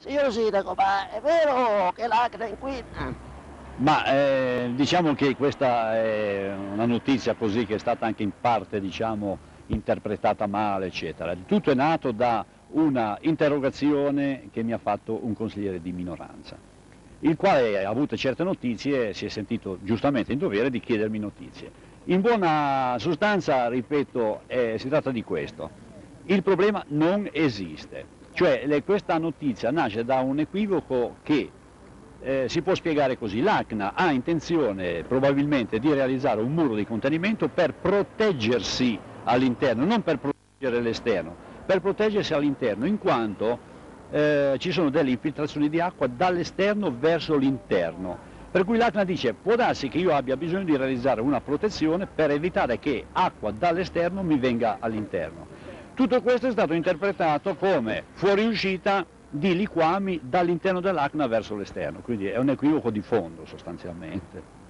Signor Sindaco, ma è vero che l'acne inquina? Ma eh, diciamo che questa è una notizia così che è stata anche in parte diciamo, interpretata male, eccetera. Tutto è nato da una interrogazione che mi ha fatto un consigliere di minoranza, il quale ha avuto certe notizie e si è sentito giustamente in dovere di chiedermi notizie. In buona sostanza, ripeto, eh, si tratta di questo. Il problema non esiste, cioè le, questa notizia nasce da un equivoco che eh, si può spiegare così, l'ACNA ha intenzione probabilmente di realizzare un muro di contenimento per proteggersi all'interno, non per proteggere l'esterno, per proteggersi all'interno, in quanto eh, ci sono delle infiltrazioni di acqua dall'esterno verso l'interno. Per cui l'ACNA dice può darsi che io abbia bisogno di realizzare una protezione per evitare che acqua dall'esterno mi venga all'interno. Tutto questo è stato interpretato come fuoriuscita di liquami dall'interno dell'acna verso l'esterno, quindi è un equivoco di fondo sostanzialmente.